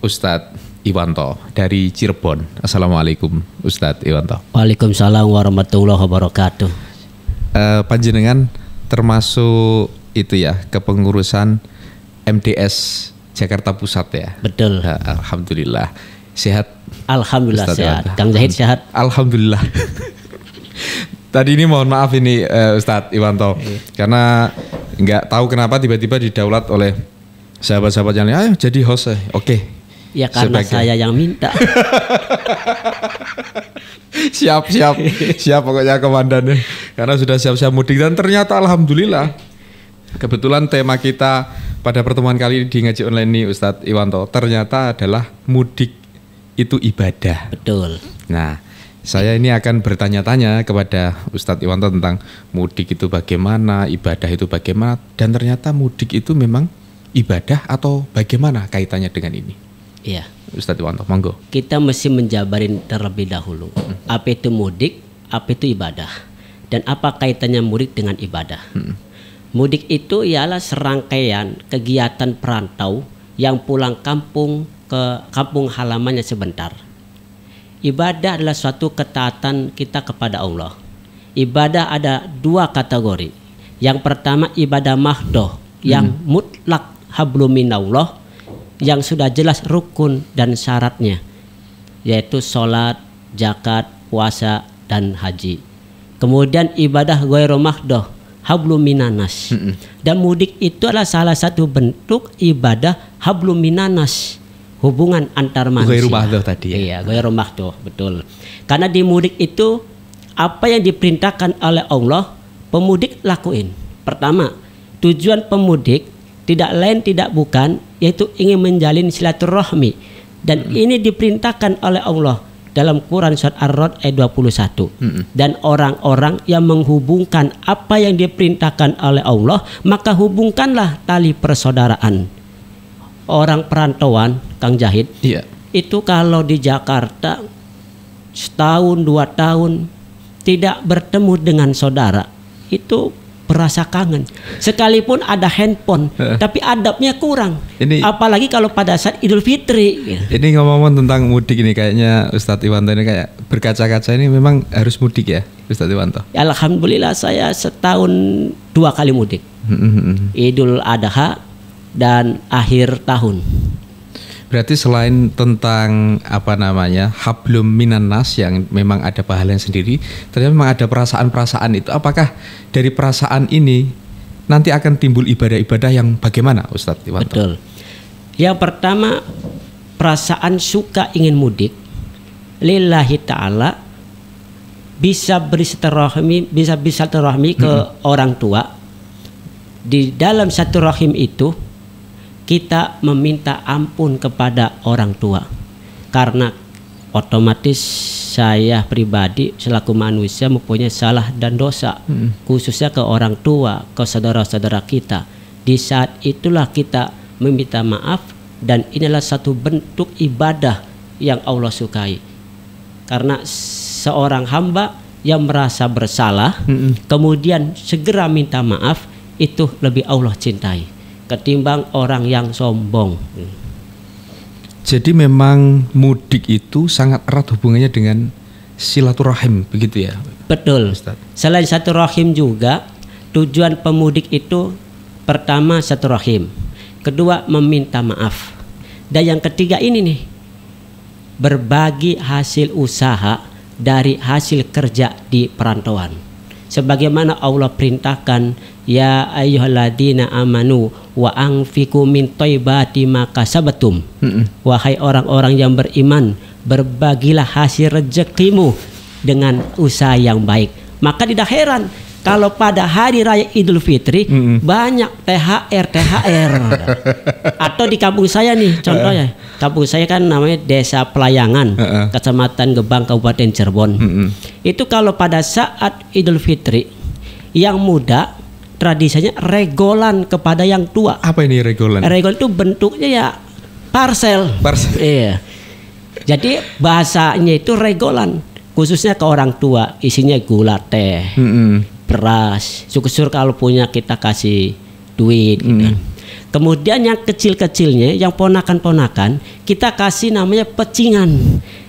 Ustadz Iwanto dari Cirebon. Assalamualaikum Ustadz Iwanto. Waalaikumsalam warahmatullahi wabarakatuh. Uh, panjenengan termasuk itu ya kepengurusan MDS Jakarta Pusat ya. Betul. Uh, Alhamdulillah sehat. Alhamdulillah Ustadz sehat. Iwanto. Kang Zahid sehat. Alhamdulillah. Tadi ini mohon maaf ini uh, Ustadz Iwanto karena nggak tahu kenapa tiba-tiba didaulat oleh sahabat-sahabat yang lain. Ayo jadi host. eh." Oke. Ya karena Sebagai- saya yang minta. siap siap siap pokoknya komandannya karena sudah siap-siap mudik dan ternyata alhamdulillah kebetulan tema kita pada pertemuan kali ini di ngaji online ini Ustadz Iwanto ternyata adalah mudik itu ibadah. Betul. Nah, saya ini akan bertanya-tanya kepada Ustadz Iwanto tentang mudik itu bagaimana, ibadah itu bagaimana, dan ternyata mudik itu memang ibadah atau bagaimana kaitannya dengan ini? Iya. Ustadz Iwanto, monggo. Kita mesti menjabarin terlebih dahulu. Apa itu mudik? Apa itu ibadah? Dan apa kaitannya mudik dengan ibadah? Mudik itu ialah serangkaian kegiatan perantau yang pulang kampung ke kampung halamannya sebentar. Ibadah adalah suatu ketaatan kita kepada Allah. Ibadah ada dua kategori. Yang pertama ibadah mahdoh yang mutlak habluminallah yang sudah jelas rukun dan syaratnya yaitu sholat, zakat, puasa dan haji. Kemudian ibadah ghairu mahdoh habluminanas. Dan mudik itu adalah salah satu bentuk ibadah habluminanas hubungan antar manusia. Ghairu mahdoh tadi ya? Iya, ghairu mahdoh, betul. Karena di mudik itu apa yang diperintahkan oleh Allah, pemudik lakuin. Pertama, tujuan pemudik tidak lain tidak bukan yaitu ingin menjalin silaturahmi dan ini diperintahkan oleh Allah dalam Quran surat Ar-Rod ayat 21. Dan orang-orang yang menghubungkan apa yang diperintahkan oleh Allah, maka hubungkanlah tali persaudaraan. Orang perantauan, Kang Jahid, Iya. itu kalau di Jakarta setahun dua tahun tidak bertemu dengan saudara itu berasa kangen. Sekalipun ada handphone tapi adabnya kurang. Ini- apalagi kalau pada saat Idul Fitri Ini ngomong-ngomong tentang mudik ini kayaknya Ustadz Iwanto ini kayak berkaca-kaca ini memang harus mudik ya Ustadz Iwanto. Alhamdulillah saya setahun dua kali mudik. Idul Adha dan akhir tahun Berarti selain tentang apa namanya hablum minan nas yang memang ada pahalanya sendiri, ternyata memang ada perasaan-perasaan itu. Apakah dari perasaan ini nanti akan timbul ibadah-ibadah yang bagaimana Ustadz Iwanto? Betul. Yang pertama perasaan suka ingin mudik lillahi taala bisa bersilaturahmi bisa bisa silaturahmi ke orang tua. Di dalam satu rahim itu kita meminta ampun kepada orang tua. Karena otomatis saya pribadi selaku manusia mempunyai salah dan dosa khususnya ke orang tua, ke saudara-saudara kita. Di saat itulah kita meminta maaf dan inilah satu bentuk ibadah yang Allah sukai. Karena seorang hamba yang merasa bersalah kemudian segera minta maaf itu lebih Allah cintai ketimbang orang yang sombong. Jadi memang mudik itu sangat erat hubungannya dengan silaturahim begitu ya Betul. Ustaz. Selain satu rahim juga tujuan pemudik itu pertama satu rahim, kedua meminta maaf, dan yang ketiga ini nih berbagi hasil usaha dari hasil kerja di perantauan. Sebagaimana Allah perintahkan ya ayyuhalladzina amanu wa anfiqu min thayyibati ma kasabatum. Wahai orang-orang yang beriman, berbagilah hasil rezekimu dengan usaha yang baik. Maka tidak heran kalau pada hari raya Idul Fitri banyak THR THR atau di kampung saya nih contohnya kampung saya kan namanya Desa Pelayangan Kecamatan Gebang Kabupaten Cirebon. Itu kalau pada saat Idul Fitri yang muda tradisinya regolan kepada yang tua. Apa ini regolan? Regol itu bentuknya ya parcel. Parcel. iya. Jadi bahasanya itu regolan khususnya ke orang tua isinya gula teh. Mm-mm. Beras syukur-syukur kalau punya kita kasih duit gitu kan. Kemudian yang kecil-kecilnya, yang ponakan-ponakan, kita kasih namanya pecingan.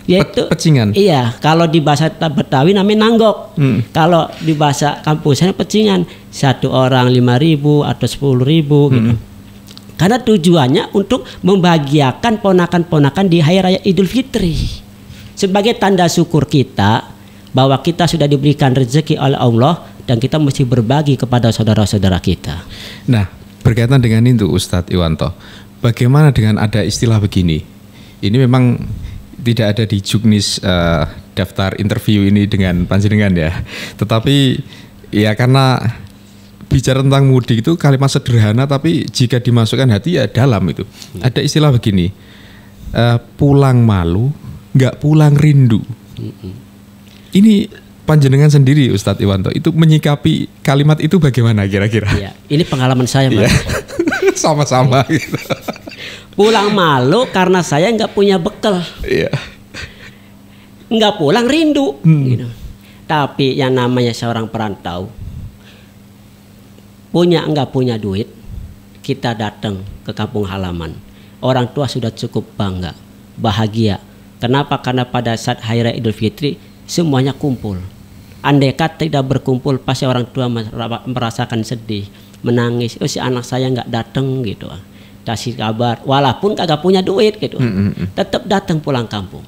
Yaitu Pe- pecingan? Iya, kalau di bahasa Betawi namanya nanggok. Hmm. Kalau di bahasa kampusnya pecingan, satu orang lima ribu atau sepuluh ribu gitu. Hmm. Karena tujuannya untuk membahagiakan ponakan-ponakan di hari raya Idul Fitri. Sebagai tanda syukur kita bahwa kita sudah diberikan rezeki oleh Allah dan kita mesti berbagi kepada saudara-saudara kita. Nah, berkaitan dengan itu Ustadz Iwanto, bagaimana dengan ada istilah begini? Ini memang tidak ada di juknis eh, daftar interview ini dengan panjenengan ya. Tetapi ya karena bicara tentang mudik itu kalimat sederhana tapi jika dimasukkan hati ya dalam itu. Ada istilah begini, eh, pulang malu, nggak pulang rindu. Ini panjenengan sendiri Ustadz Iwanto itu menyikapi kalimat itu bagaimana kira-kira? Ya, ini pengalaman saya, Pak. Iya. Sama-sama gitu. Pulang malu karena saya nggak punya bekal, Iya. nggak pulang rindu. gitu. Tapi yang namanya seorang perantau punya nggak punya duit, kita datang ke kampung halaman. Orang tua sudah cukup bangga, bahagia. Kenapa? Karena pada saat hari raya Idul Fitri semuanya kumpul. Andai kata tidak berkumpul, pasti orang tua mera- merasakan sedih, menangis. Oh si anak saya nggak datang gitu. Kasih kabar, walaupun kagak punya duit gitu, tetap datang pulang kampung.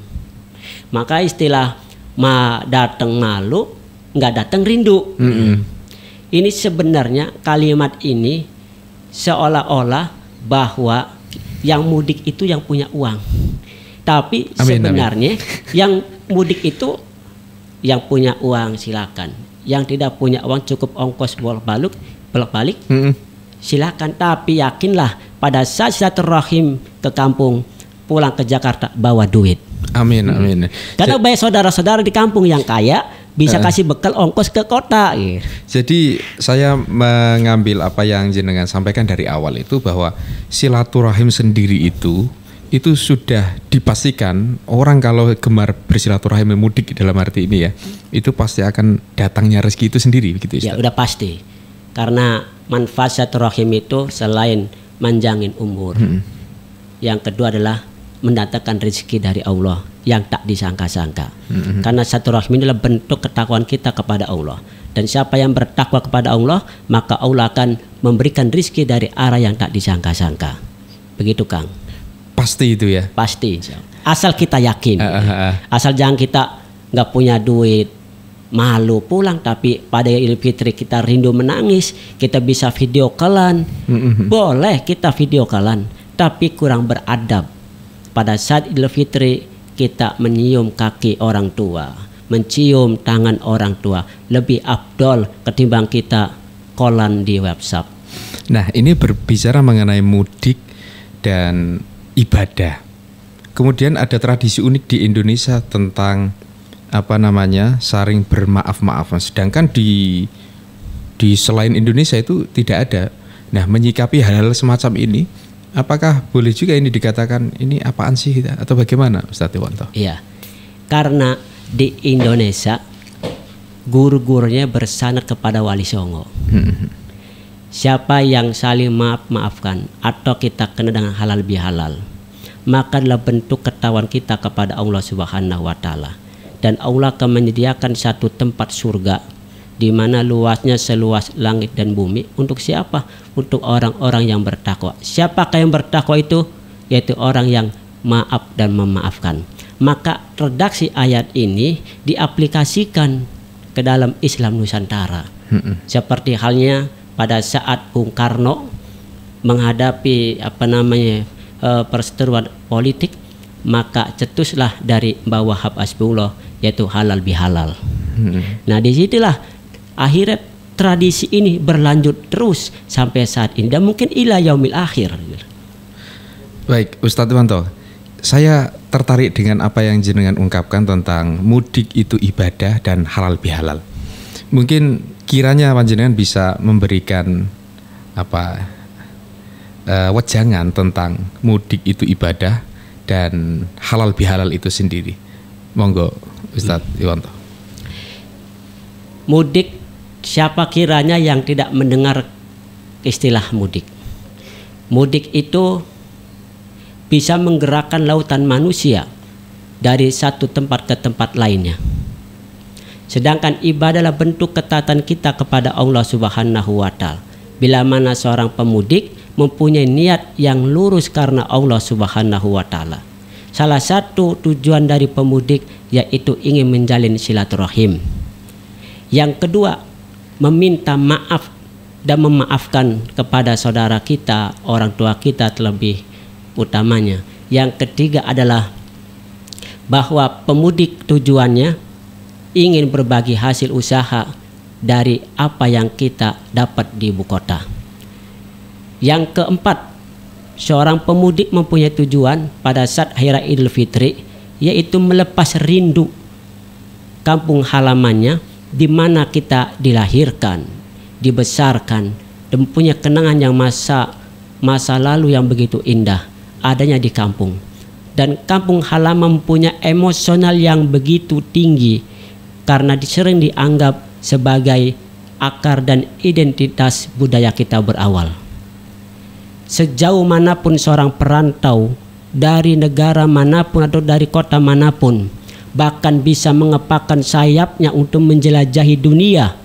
Maka istilah ma datang malu, nggak datang rindu. Mm-mm. Ini sebenarnya kalimat ini seolah-olah bahwa yang mudik itu yang punya uang. Tapi Amin, sebenarnya yang mudik itu yang punya uang silakan. Yang tidak punya uang cukup ongkos bolak-balik, bolak-balik Mm-mm. silakan. Tapi yakinlah pada saat silaturahim ke kampung pulang ke Jakarta bawa duit. Amin, amin. Karena banyak saudara-saudara di kampung yang kaya bisa kasih bekal ongkos ke kota. gitu. Jadi saya mengambil apa yang jenengan sampaikan dari awal itu bahwa silaturahim sendiri itu itu sudah dipastikan orang kalau gemar bersilaturahim mudik dalam arti ini ya itu pasti akan datangnya rezeki itu sendiri begitu Ya udah pasti. Karena manfaat silaturahim itu selain manjangin umur. Yang kedua adalah mendatangkan rezeki dari Allah yang tak disangka-sangka. Karena silaturahim adalah bentuk ketakwaan kita kepada Allah. Dan siapa yang bertakwa kepada Allah, maka Allah akan memberikan rezeki dari arah yang tak disangka-sangka. Begitu Kang. Pasti itu ya. Pasti. Asal kita yakin. Ah, ah, ah. Asal jangan kita nggak punya duit, malu pulang tapi pada Idul Fitri kita rindu menangis, kita bisa video callan. Boleh kita video callan, tapi kurang beradab. Pada saat Idul Fitri kita menyium kaki orang tua, mencium tangan orang tua, lebih abdol ketimbang kita callan di WhatsApp. Nah, ini berbicara mengenai mudik dan ibadah. Kemudian ada tradisi unik di Indonesia tentang apa namanya saling bermaaf-maafan. Sedangkan di di selain Indonesia itu tidak ada. Nah, menyikapi hal-hal semacam ini, apakah boleh juga ini dikatakan ini apaan sih atau bagaimana, Ustadz Iwanto? Iya. Karena di Indonesia guru-gurunya bersandar kepada Wali Songo. Siapa yang saling maaf-maafkan atau kita kena dengan halal bihalal, maka adalah bentuk ketahuan kita kepada Allah Subhanahu wa taala. Dan Allah akan menyediakan satu tempat surga di mana luasnya seluas langit dan bumi untuk siapa? Untuk orang-orang yang bertakwa. Siapakah yang bertakwa itu? Yaitu orang yang maaf dan memaafkan. Maka redaksi ayat ini diaplikasikan ke dalam Islam Nusantara. Seperti halnya pada saat Bung Karno menghadapi apa namanya eh, perseteruan politik maka cetuslah dari bawah Wahab Asbullah yaitu halal bihalal. Nah di situlah akhirnya tradisi ini berlanjut terus sampai saat ini dan mungkin ila yaumil akhir. Baik, Ustadz Iwanto, saya tertarik dengan apa yang jenengan ungkapkan tentang mudik itu ibadah dan halal bihalal. Mungkin kiranya panjenengan bisa memberikan apa eh, wejangan tentang mudik itu ibadah dan halal bihalal itu sendiri. Monggo, Ustadz Iwanto. Mudik siapa kiranya yang tidak mendengar istilah mudik? mudik itu bisa menggerakkan lautan manusia dari satu tempat ke tempat lainnya. Sedangkan ibadah adalah bentuk ketaatan kita kepada Allah Subhanahu wa taala. Bila mana seorang pemudik mempunyai niat yang lurus karena Allah Subhanahu wa taala. Salah satu tujuan dari pemudik yaitu ingin menjalin silaturahim. Yang kedua, meminta maaf dan memaafkan kepada saudara kita, orang tua kita terlebih utamanya. Yang ketiga adalah bahwa pemudik tujuannya ingin berbagi hasil usaha dari apa yang kita dapat di ibu kota. Yang keempat, seorang pemudik mempunyai tujuan pada saat hari Idul Fitri yaitu melepas rindu kampung halamannya di mana kita dilahirkan, dibesarkan dan punya kenangan yang masa masa lalu yang begitu indah adanya di kampung. Dan kampung halaman punya emosional yang begitu tinggi karena sering dianggap sebagai akar dan identitas budaya kita berawal sejauh mana pun seorang perantau dari negara mana pun atau dari kota mana pun bahkan bisa mengepakkan sayapnya untuk menjelajahi dunia.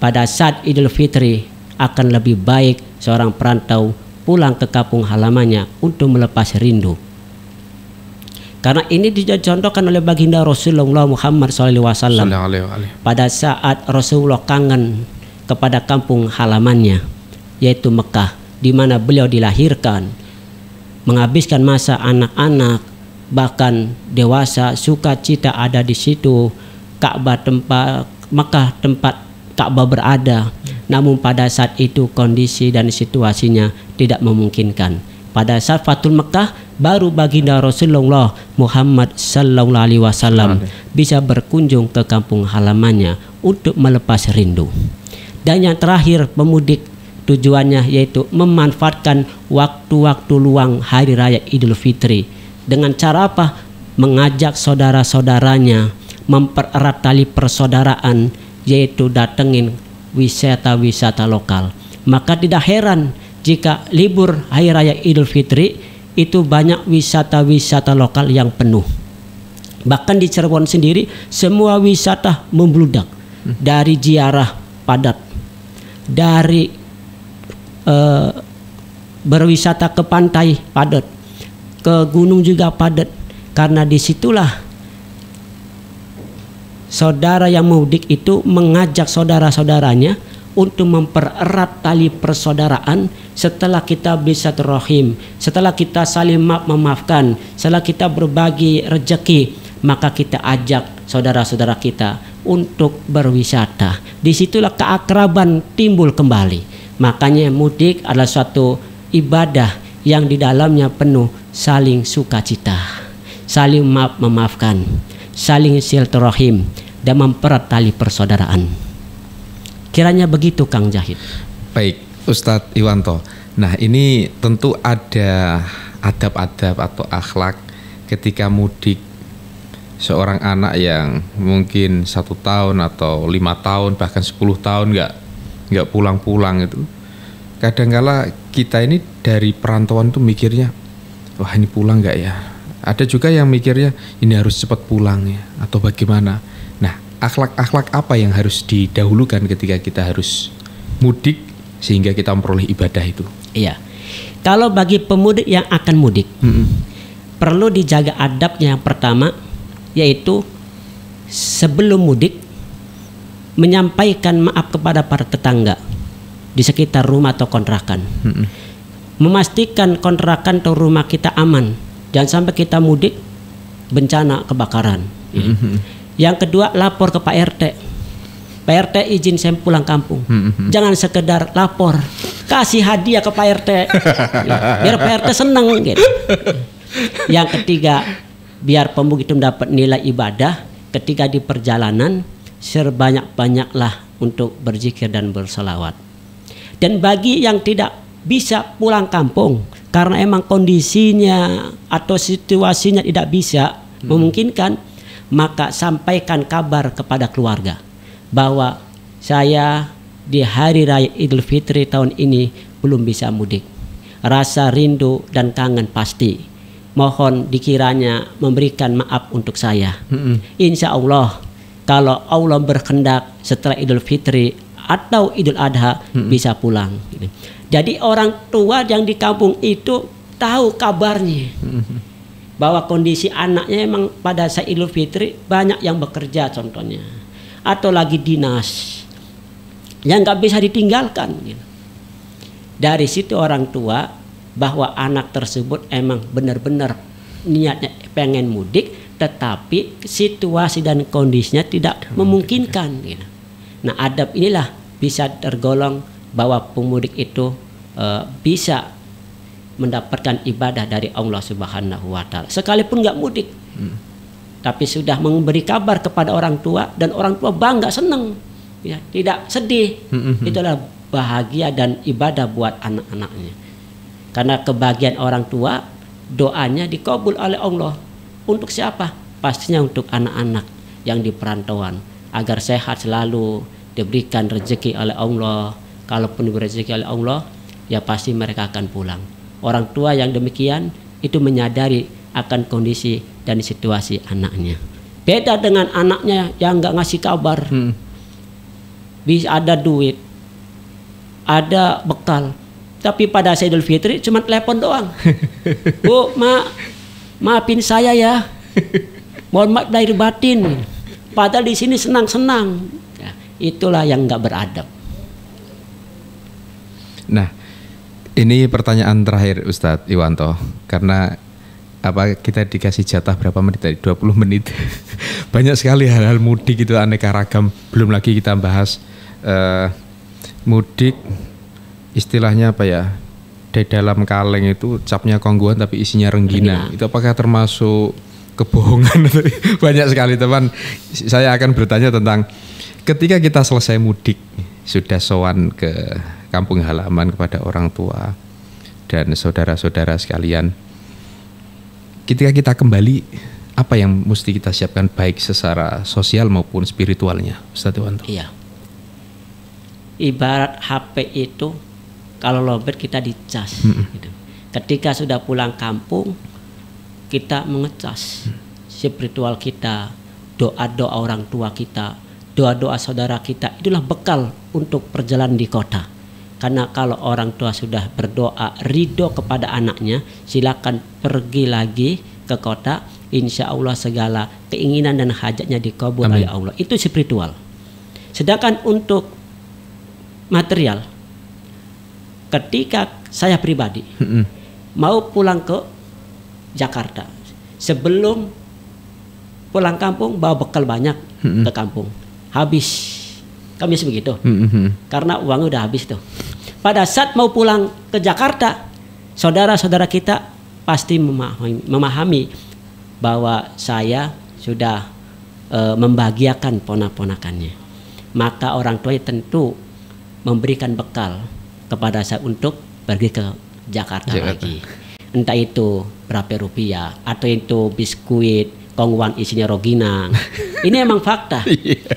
Pada saat Idul Fitri akan lebih baik seorang perantau pulang ke kampung halamannya untuk melepas rindu. Karena ini dicontohkan oleh baginda Rasulullah Muhammad SAW pada saat Rasulullah kangen kepada kampung halamannya yaitu Mekah di mana beliau dilahirkan. Menghabiskan masa anak-anak bahkan dewasa sukacita ada di situ. Ka'bah tempat Mekah tempat Ka'bah berada. Namun pada saat itu kondisi dan situasinya tidak memungkinkan. Pada saat Fatul Mekah baru baginda Rasulullah Muhammad sallallahu alaihi wasallam bisa berkunjung ke kampung halamannya untuk melepas rindu. Dan yang terakhir pemudik Tujuannya yaitu memanfaatkan waktu-waktu luang hari raya Idul Fitri dengan cara apa? Mengajak saudara-saudaranya mempererat tali persaudaraan yaitu datengin wisata-wisata lokal. Maka tidak heran jika libur hari raya Idul Fitri itu banyak wisata-wisata lokal yang penuh. Bahkan di Cirebon sendiri semua wisata membludak dari ziarah padat dari uh, berwisata ke pantai padat, ke gunung juga padat, karena di situlah saudara yang mudik itu mengajak saudara-saudaranya untuk mempererat tali persaudaraan setelah kita bisa terrohim, setelah kita saling maaf memaafkan, setelah kita berbagi rejeki, maka kita ajak saudara-saudara kita untuk berwisata. Di situlah keakraban timbul kembali. Makanya mudik adalah suatu ibadah yang di dalamnya penuh saling sukacita, saling maaf memaafkan, saling silaturahim dan memperat tali persaudaraan. Kiranya begitu Kang Jahid. Baik, Ustadz Iwanto. Nah ini tentu ada adab-adab atau akhlak ketika mudik seorang anak yang mungkin satu tahun atau lima tahun bahkan sepuluh tahun nggak nggak pulang-pulang itu. Kadangkala kita ini dari perantauan tuh mikirnya wah ini pulang nggak ya? Ada juga yang mikirnya ini harus cepat pulang ya atau bagaimana? Nah akhlak-akhlak apa yang harus didahulukan ketika kita harus mudik sehingga kita memperoleh ibadah itu? Iya. Kalau bagi pemudik yang akan mudik mm -mm. perlu dijaga adabnya yang pertama yaitu sebelum mudik menyampaikan maaf kepada para tetangga di sekitar rumah atau kontrakan. Hmm. Memastikan kontrakan atau rumah kita aman. Jangan sampai kita mudik bencana kebakaran. Hmm. Yang kedua lapor ke Pak RT. Pak RT izin saya pulang kampung. Hmm. Jangan sekedar lapor, kasih hadiah ke Pak RT. biar Pak RT senang gitu. Yang ketiga, biar pemudik itu mendapat nilai ibadah ketika di perjalanan sebanyak-banyaklah untuk berzikir dan berselawat. Dan bagi yang tidak bisa pulang kampung karena emang kondisinya atau situasinya tidak bisa hmm. memungkinkan, maka sampaikan kabar kepada keluarga bahwa saya di hari raya Idul Fitri tahun ini belum bisa mudik. Rasa rindu dan kangen pasti. Mohon dikiranya memberikan maaf untuk saya. Insya Allah, kalau Allah berkehendak setelah Idul Fitri atau Idul Adha bisa pulang. Jadi orang tua yang di kampung itu tahu kabarnya bahwa kondisi anaknya emang pada saat Idul Fitri banyak yang bekerja contohnya atau lagi dinas yang nggak bisa ditinggalkan. gitu. Dari situ orang tua bahwa anak tersebut emang benar-benar niatnya pengen mudik, tetapi situasi dan kondisinya tidak memungkinkan. gitu. Nah adab inilah bisa tergolong bahwa pemudik itu eh, bisa mendapatkan ibadah dari Allah Subhanahu wa taala. Sekalipun nggak mudik. Tapi sudah memberi kabar kepada orang tua dan orang tua bangga senang. Ya, tidak sedih. Itulah bahagia dan ibadah buat anak-anaknya. Karena kebahagiaan orang tua doanya dikabul oleh Allah. Untuk siapa? Pastinya untuk anak-anak yang di perantauan agar sehat selalu diberikan rezeki oleh Allah. Kalaupun diberi rezeki oleh Allah, ya pasti mereka akan pulang. Orang tua yang demikian itu menyadari akan kondisi dan situasi anaknya. Beda dengan anaknya yang nggak ngasih kabar. Bisa ada duit, ada bekal, tapi pada Idul Fitri cuma telepon doang. Bu, ma, maafin saya ya. Mohon maaf dari batin. Padahal di sini senang-senang. Ya, itulah yang nggak beradab. Nah, ini pertanyaan terakhir Ustadz Iwanto karena apa kita dikasih jatah berapa menit tadi 20 menit. Banyak sekali hal-hal mudik itu aneka ragam. Belum lagi kita bahas eh, mudik istilahnya apa ya? Di dalam kaleng itu capnya kongguan tapi isinya renggina. Itu apakah termasuk kebohongan? Banyak sekali teman. Saya akan bertanya tentang ketika kita selesai mudik sudah sowan ke kampung halaman kepada orang tua dan saudara-saudara sekalian. Ketika kita kembali, apa yang mesti kita siapkan baik secara sosial maupun spiritualnya, Ustaz Iwanto? Iya. Ibarat HP itu kalau lobet kita dicas. gitu. Ketika sudah pulang kampung, kita mengecas spiritual kita, doa-doa orang tua kita, doa-doa saudara kita. Itulah bekal untuk perjalanan di kota. Karena kalau orang tua sudah berdoa ridho kepada anaknya, silakan pergi lagi ke kota. Insya Allah segala keinginan dan hajatnya dikabul oleh Allah. Itu spiritual. Sedangkan untuk material, ketika saya pribadi Mm-mm. mau pulang ke Jakarta, sebelum pulang kampung bawa bekal banyak ke kampung, habis. Kami begitu Mm-mm. karena uang udah habis tuh. Pada saat mau pulang ke Jakarta, saudara-saudara kita pasti memahami, memahami bahwa saya sudah eh, membahagiakan ponak-ponakannya. Maka orang tua tentu memberikan bekal kepada saya untuk pergi ke Jakarta, Jakarta. lagi. Entah itu berapa rupiah atau itu biskuit, kongwan isinya roginang. Ini emang fakta.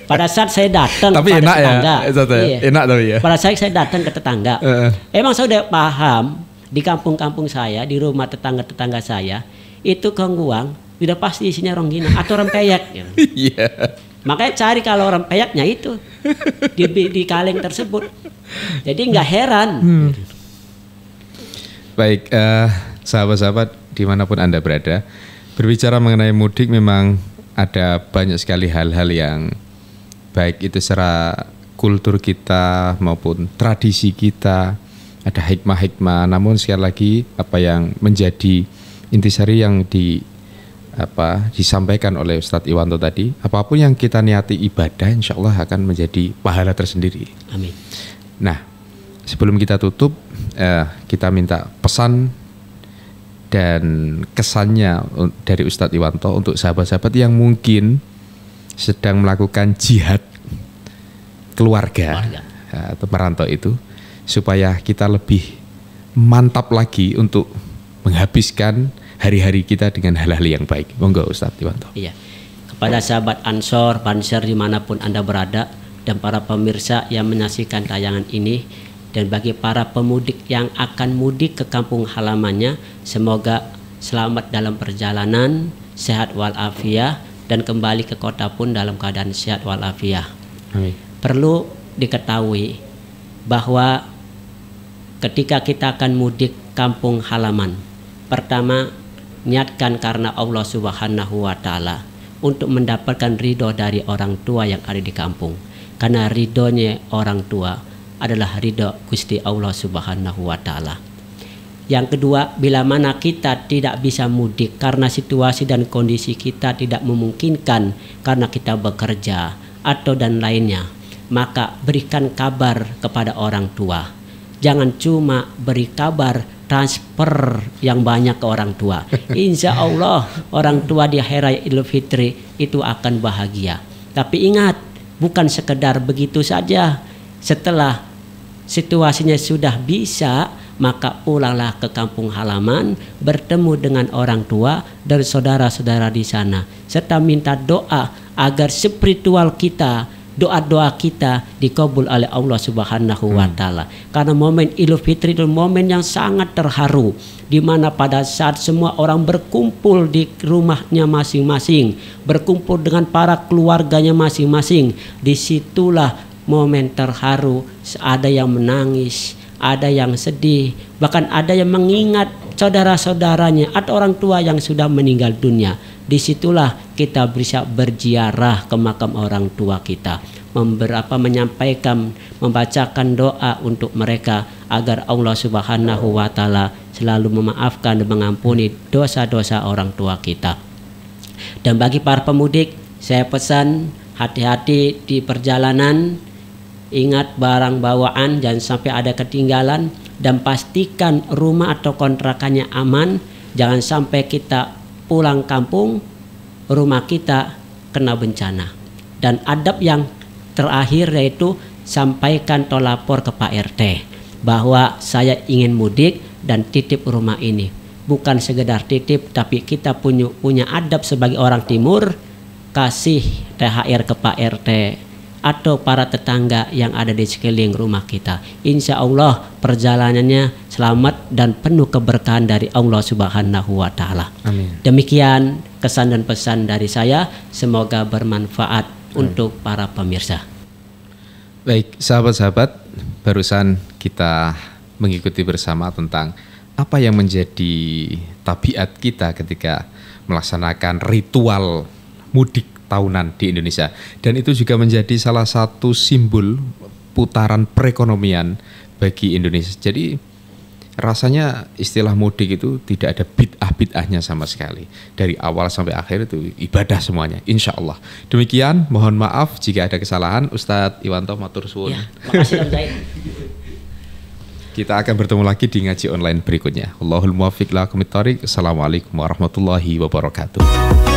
Pada saat saya datang Iya. Tapi enak ya, tetangga, Ustaz ya? iya. Enak tapi ya. Pada saat saya datang ke tetangga, emang saya udah paham di kampung-kampung saya, di rumah tetangga-tetangga saya, itu kongguang sudah pasti isinya ronggina atau rempeyek. gitu. Iya. Makanya cari kalau rempeyeknya itu di, di kaleng tersebut. Jadi nggak heran. Hmm. Baik, eh, sahabat-sahabat di mana pun anda berada, berbicara mengenai mudik memang ada banyak sekali hal-hal yang baik itu secara kultur kita maupun tradisi kita ada hikmah-hikmah. Namun sekali lagi apa yang menjadi intisari yang di apa disampaikan oleh Ustadz Iwanto tadi, apa pun yang kita niati ibadah, insya Allah akan menjadi pahala tersendiri. Amin. Nah, sebelum kita tutup, eh, kita minta pesan dan kesannya dari Ustadz Iwanto untuk sahabat-sahabat yang mungkin sedang melakukan jihad keluarga, Keluarga. eh, atau merantau itu, supaya kita lebih mantap lagi untuk menghabiskan hari-hari kita dengan hal-hal yang baik. Monggo Ustadz Iwanto. Iya. Kepada sahabat Ansor, Banser di mana pun Anda berada dan para pemirsa yang menyaksikan tayangan ini Dan bagi para pemudik yang akan mudik ke kampung halamannya, semoga selamat dalam perjalanan, sehat walafiat dan kembali ke kota pun dalam keadaan sehat walafiat. Perlu diketahui bahwa ketika kita akan mudik kampung halaman, pertama niatkan karena Allah Subhanahu wa taala untuk mendapatkan ridho dari orang tua yang ada di kampung. Karena ridhonya orang tua adalah ridho Gusti Allah Subhanahu wa taala. Yang kedua, bila mana kita tidak bisa mudik karena situasi dan kondisi kita tidak memungkinkan karena kita bekerja atau dan lainnya, maka berikan kabar kepada orang tua. Jangan cuma beri kabar transfer yang banyak ke orang tua. Insya Allah orang tua di hari Idul Fitri itu akan bahagia. Tapi ingat, bukan sekedar begitu saja setelah situasinya sudah bisa, maka pulanglah ke kampung halaman, bertemu dengan orang tua dan saudara-saudara di sana, serta minta doa agar spiritual kita doa-doa kita dikabul oleh Allah Subhanahu wa taala. Karena momen Idul Fitri itu momen yang sangat terharu di mana pada saat semua orang berkumpul di rumahnya masing-masing, berkumpul dengan para keluarganya masing-masing, di situlah momen terharu, ada yang menangis, ada yang sedih, bahkan ada yang mengingat saudara-saudaranya atau orang tua yang sudah meninggal dunia. Di situlah kita bisa berziarah ke makam orang tua kita, memberapa menyampaikan, membacakan doa untuk mereka agar Allah Subhanahu wa taala selalu memaafkan dan mengampuni dosa-dosa orang tua kita. Dan bagi para pemudik, saya pesan hati-hati di perjalanan Ingat barang bawaan jangan sampai ada ketinggalan dan pastikan rumah atau kontrakannya aman. Jangan sampai kita pulang kampung rumah kita kena bencana. Dan adab yang terakhir yaitu sampaikan atau lapor ke Pak RT bahwa saya ingin mudik dan titip rumah ini. Bukan sekedar titip tapi kita punya punya adab sebagai orang timur kasih THR ke Pak RT atau para tetangga yang ada di sekeliling rumah kita. Insya Allah perjalanannya selamat dan penuh keberkahan dari Allah Subhanahu wa Ta'ala. Demikian kesan dan pesan dari saya, semoga bermanfaat Amin. untuk para pemirsa. Baik, sahabat-sahabat, barusan kita mengikuti bersama tentang apa yang menjadi tabiat kita ketika melaksanakan ritual mudik tahunan di Indonesia dan itu juga menjadi salah satu simbol putaran perekonomian bagi Indonesia. Jadi rasanya istilah mudik itu tidak ada bid'ah-bid'ahnya sama sekali. Dari awal sampai akhir itu ibadah semuanya, insya Allah. Demikian, mohon maaf jika ada kesalahan. Ustadz Iwanto Matur Suwun. Ya, Kita akan bertemu lagi di ngaji online berikutnya. Allahul muwafiq Assalamualaikum warahmatullahi wabarakatuh.